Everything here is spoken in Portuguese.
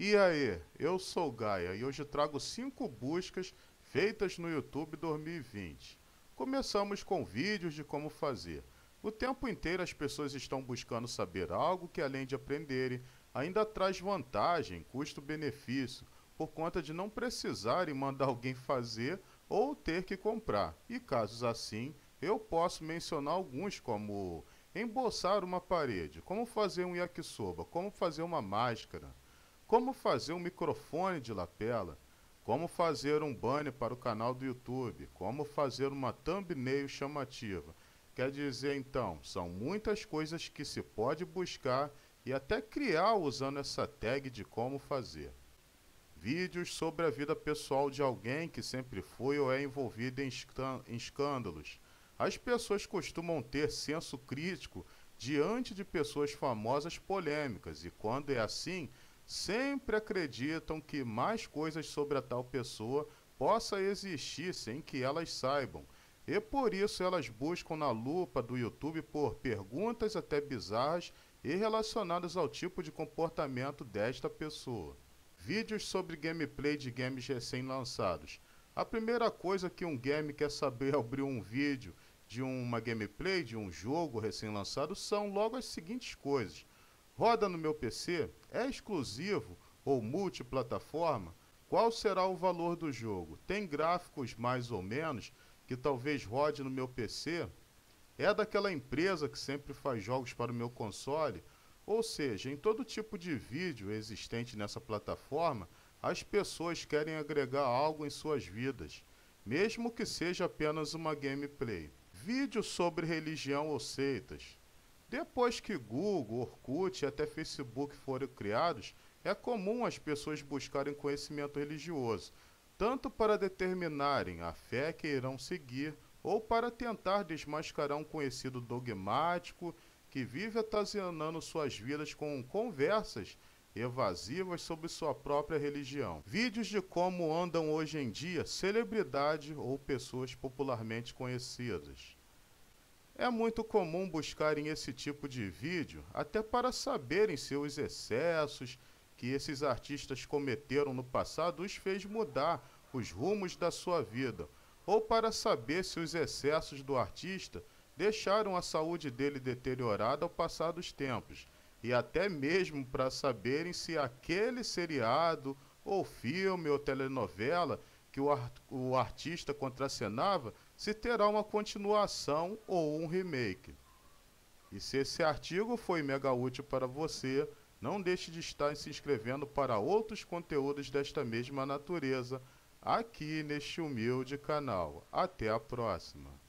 E aí, eu sou Gaia e hoje trago 5 buscas feitas no YouTube 2020. Começamos com vídeos de como fazer. O tempo inteiro as pessoas estão buscando saber algo que além de aprenderem, ainda traz vantagem, custo-benefício, por conta de não precisarem mandar alguém fazer ou ter que comprar. E casos assim, eu posso mencionar alguns como embolsar uma parede, como fazer um yakisoba, como fazer uma máscara, como fazer um microfone de lapela, como fazer um banner para o canal do YouTube, como fazer uma thumbnail chamativa. Quer dizer, então, são muitas coisas que se pode buscar e até criar usando essa tag de como fazer. Vídeos sobre a vida pessoal de alguém que sempre foi ou é envolvido em, escândalos as pessoas costumam ter senso crítico diante de pessoas famosas polêmicas e, quando é assim, sempre acreditam que mais coisas sobre a tal pessoa possa existir sem que elas saibam. E por isso elas buscam na lupa do YouTube por perguntas até bizarras e relacionadas ao tipo de comportamento desta pessoa. Vídeos sobre gameplay de games recém-lançados. A primeira coisa que um game quer saber ao abrir um vídeo de uma gameplay de um jogo recém-lançado são logo as seguintes coisas. Roda no meu PC? É exclusivo ou multiplataforma? Qual será o valor do jogo? Tem gráficos mais ou menos que talvez rode no meu PC? É daquela empresa que sempre faz jogos para o meu console? Ou seja, em todo tipo de vídeo existente nessa plataforma, as pessoas querem agregar algo em suas vidas, mesmo que seja apenas uma gameplay. Vídeos sobre religião ou seitas. Depois que Google, Orkut e até Facebook foram criados, é comum as pessoas buscarem conhecimento religioso, tanto para determinarem a fé que irão seguir ou para tentar desmascarar um conhecido dogmático que vive atazanando suas vidas com conversas evasivas sobre sua própria religião. Vídeos de como andam hoje em dia celebridade ou pessoas popularmente conhecidas. É muito comum buscarem esse tipo de vídeo até para saberem se os excessos que esses artistas cometeram no passado os fez mudar os rumos da sua vida, ou para saber se os excessos do artista deixaram a saúde dele deteriorada ao passar dos tempos, e até mesmo para saberem se aquele seriado ou filme ou telenovela que o, art o artista contracenava se terá uma continuação ou um remake. E se esse artigo foi mega útil para você, não deixe de estar se inscrevendo para outros conteúdos desta mesma natureza aqui neste humilde canal. Até a próxima!